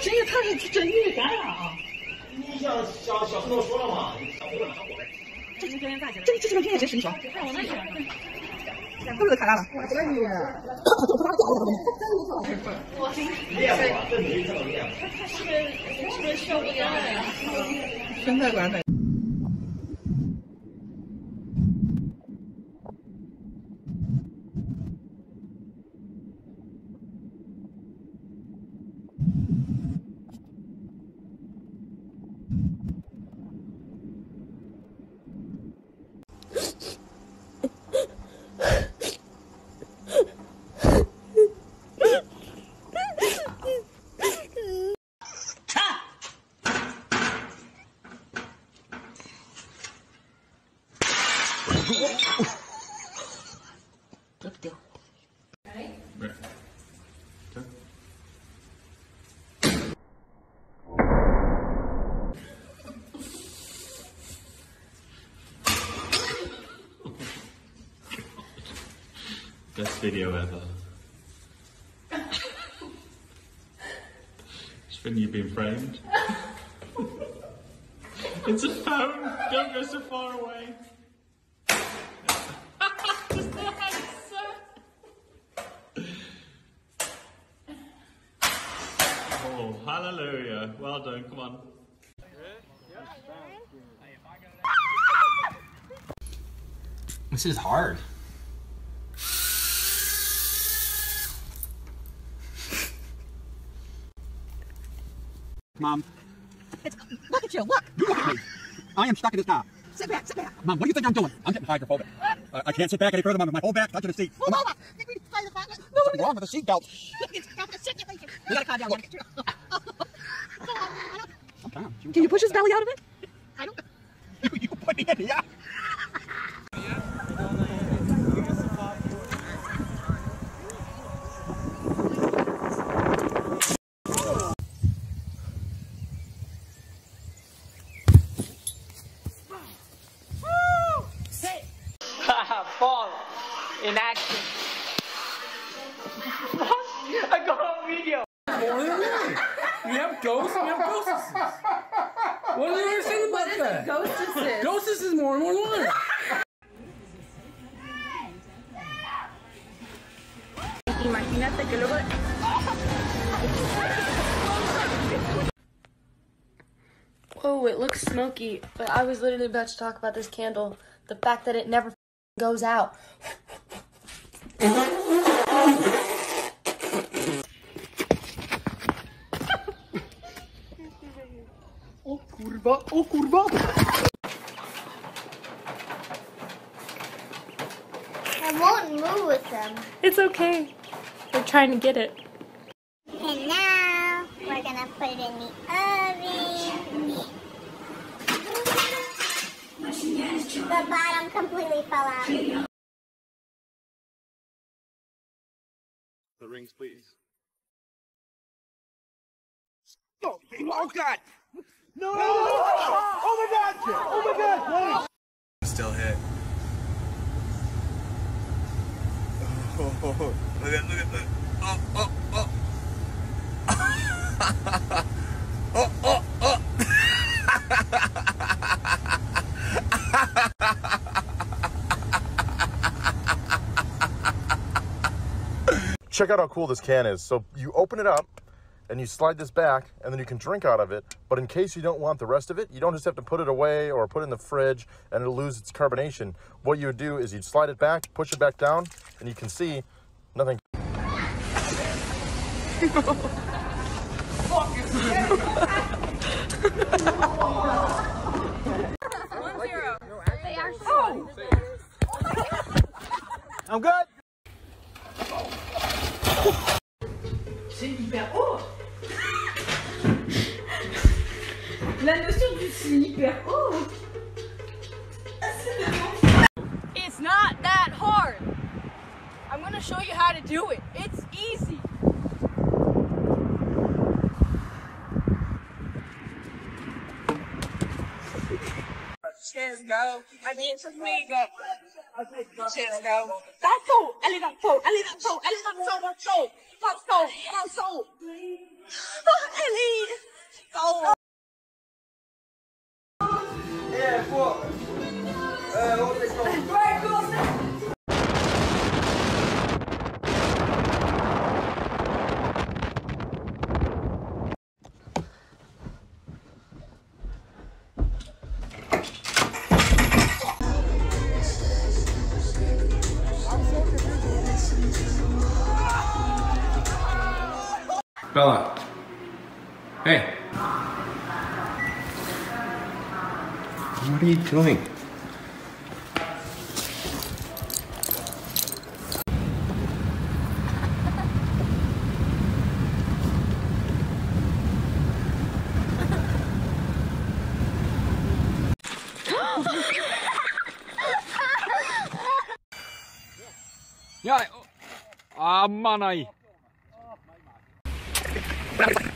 真是？他是这女的干啥啊？你想想小石头说了嘛？想我呗，想我呗。这是表演咋的？这这是个表演，真是你瞧。你看我那？了？我这个女。他怎么这我？他真有本事。我操！练过，这没怎么练过。是个，是个小姑娘呀。生态馆内。Best video ever. It's when you've been framed. it's a phone! Don't go so far away. oh, hallelujah. Well done, come on. This is hard. Mom, Look at you, look! you look at me. I am stuck in this car. Sit back, sit back. Mom, what do you think I'm doing? I'm getting hydrophobic. Uh, I can't sit back any further, Mom. My whole back touching the seat. Move over! Think we need to find the fire? There's something wrong with the seatbelt. You gotta calm down. Look. I'm. You- Can you push his belly out of it? I don't. You, you put me in here. Have ghosts and we have ghostesses. What do you understand about that? Ghostesses. Ghostess is more than one. Imagínate que luego. Oh, it looks smoky, but I was literally about to talk about this candle. The fact that it never goes out. Oh, kurwa. Oh, kurwa. I won't move with them. It's okay. They're trying to get it. And now we're gonna put it in the oven. The bottom completely fell out. The rings, please. Oh, oh, God. No, no, no, no. Oh, my God. Oh, my God. Still hit. Oh, look at, look at, look. Oh, oh, oh. oh, oh, oh. check out how cool this can is. So you open it up and you slide this back and then you can drink out of it. But in case you don't want the rest of it, you don't just have to put it away or put it in the fridge and it'll lose its carbonation. What you would do is you'd slide it back, push it back down, and you can see nothing. They are so. Oh! I'm good. Do it. It's easy. Cheers, go. I mean, it's me, go. Cheers, go. That's so. Ellie, that's so. Ellie, that's so. Bella. Hey. What are you doing? Ja, ah man ei.